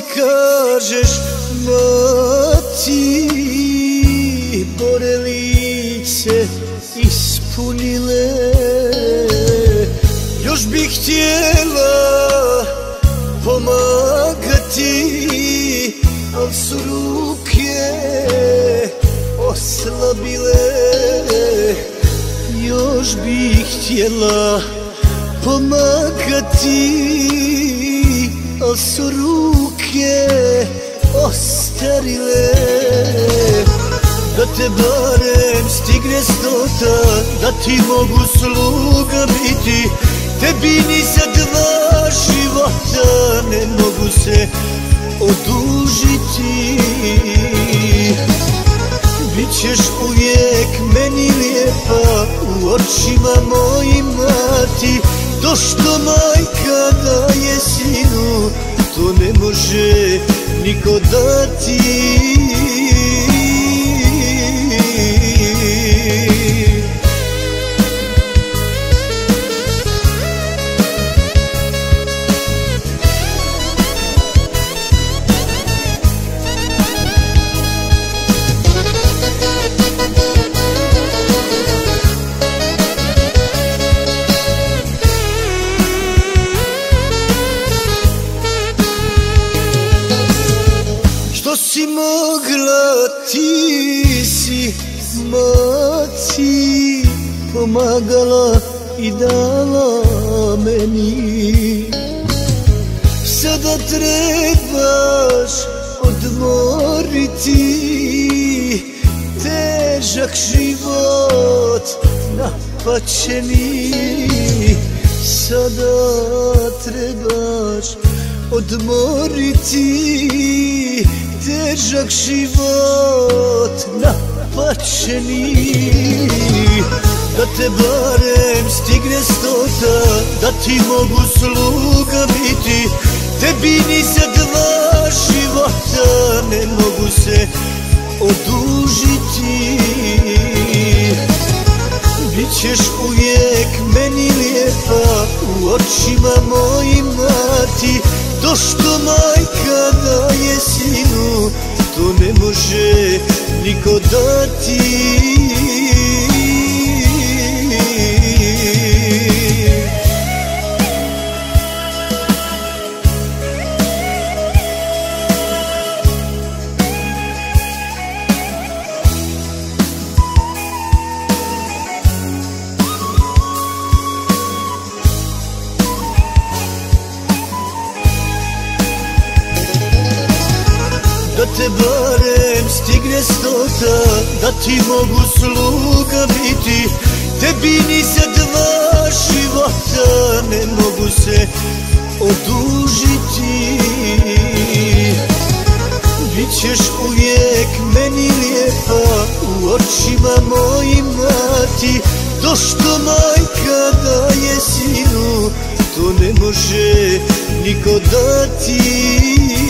kažeš mati Borelice ispunile. Još bih htjela pomagati Al su ruke oslabile. Još bih htjela pomagati Al su ruke ostarile. Da te barem stigne stota Da ti mogu sluga biti. Tebi ni za dva života Ne mogu se odužiti. Bićeš uvijek meni lijepa U očima mojim mati To što majka To ne može niko dati Što si mogla ti si maci pomagala i dala meni. Sada trebaš odmoriti težak život napačeni Sada trebaš odmoriti težak život napačeni Da te barem stigne stota Da ti mogu sluga biti. Tebi ni za dva života Ne mogu se odužiti. Bićeš uvijek meni lijepa U očima mojim mati To što majka daje niko Da te barem stigne stota Da ti mogu sluga biti. Tebi ni za dva života Ne mogu se odužiti. Bićeš uvijek meni lijepa U očima mojim mati. To što majka daje sinu To ne može niko dati